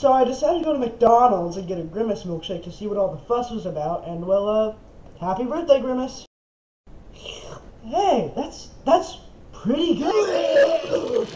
So I decided to go to McDonald's and get a Grimace milkshake to see what all the fuss was about, and well, uh, happy birthday, Grimace. Hey, that's, that's pretty good.